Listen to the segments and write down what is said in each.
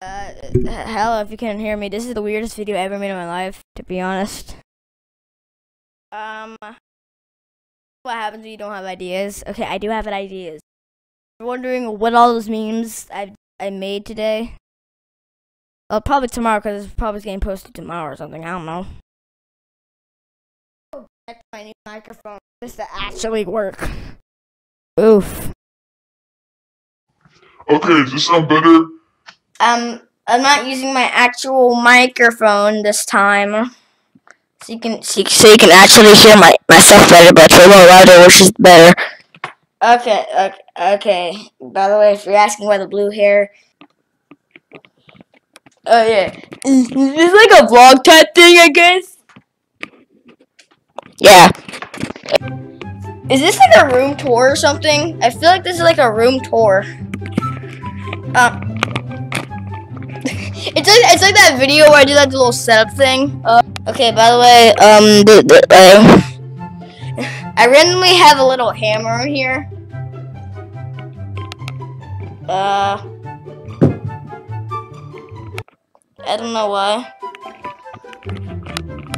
Uh, hello, if you can't hear me, this is the weirdest video I ever made in my life, to be honest. Um, what happens when you don't have ideas? Okay, I do have ideas. You're wondering what all those memes I I made today? Well, probably tomorrow, because it's probably getting posted tomorrow or something, I don't know. Oh, that's my new microphone. This to actually work. Oof. Okay, does this sound better? Um, I'm not using my actual microphone this time. So you can So you, so you can actually hear my myself better, but you're a little louder, which is better. Okay, okay, okay. By the way, if you're asking why the blue hair, oh yeah, is this like a vlog type thing? I guess. Yeah. Is this like a room tour or something? I feel like this is like a room tour. Um, it's like it's like that video where I do that little setup thing. Uh, okay, by the way, um, uh, I randomly have a little hammer here. Uh, I don't know why.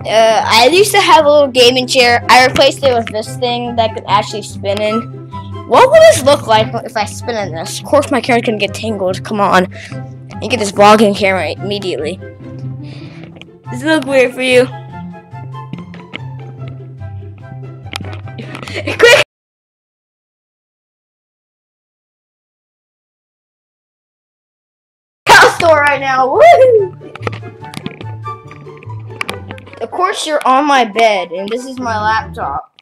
Uh, I used to have a little gaming chair. I replaced it with this thing that could actually spin in. What would this look like if I spin in this? Of course, my camera can get tangled. Come on. You get this vlogging camera immediately. Does it look weird for you? Quick! House store right now. Woo! Of course, you're on my bed, and this is my laptop.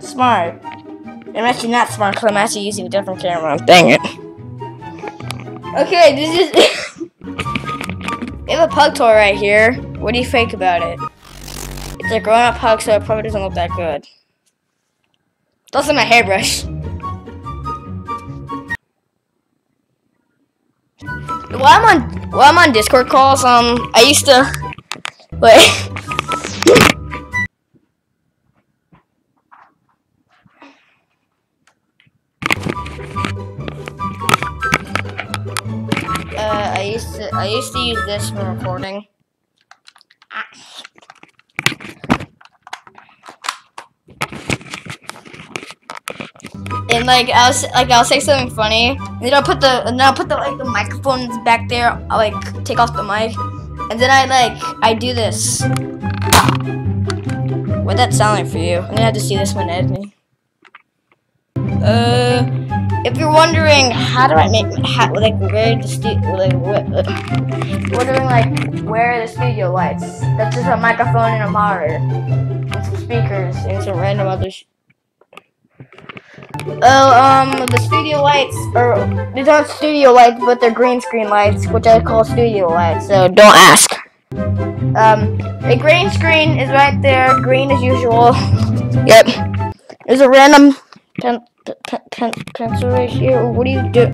Smart. I'm actually not smart because I'm actually using a different camera. Dang it. Okay, this is. we have a pug toy right here. What do you think about it? It's a grown up pug, so it probably doesn't look that good. It's also my hairbrush. While I'm on while I'm on Discord calls, um, I used to wait. used to I used to use this for recording. And like I'll like I'll say something funny, and then I'll put the and then I'll put the like the microphones back there. I'll like take off the mic, and then I like I do this. What that sound like for you? I'm gonna have to see this one editing. Uh, you're wondering how do I make how, like where the stu like uh, wondering like where are the studio lights? That's just a microphone and a monitor, and some speakers and some random other. Oh, um, the studio lights are these aren't studio lights, but they're green screen lights, which I call studio lights. So don't ask. Um, the green screen is right there, green as usual. Yep. There's a random pencil right here. What do you do?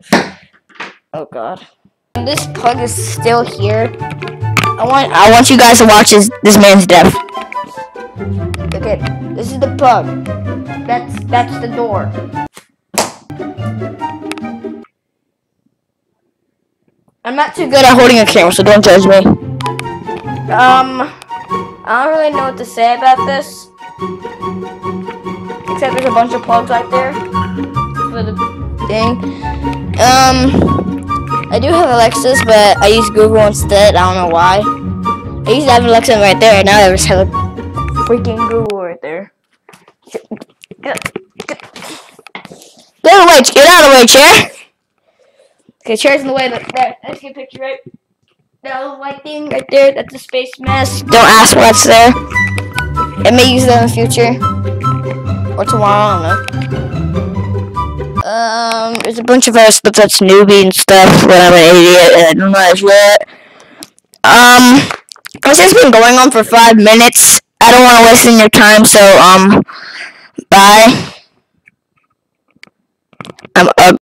Oh god. This pug is still here. I want I want you guys to watch this, this man's death. okay. This is the pug. That's that's the door. I'm not too good at holding a camera, so don't judge me. Um, I don't really know what to say about this. Except there's a bunch of plugs right there for the thing. Um, I do have Alexis, but I use Google instead. I don't know why. I used to have Alexa right there, and now I just have a freaking Google right there. Get, out of the way, get out of the way, chair. Okay, chair's in the way. But there, let's get a picture right. That little white thing right there. That's a space mask. Don't ask what's there. I may use that in the future or tomorrow. I don't know. Um, there's a bunch of other stuff that's newbie and stuff, but I'm an idiot and I don't know yet. Um, this has been going on for five minutes. I don't want to waste your time, so, um, bye. I'm up.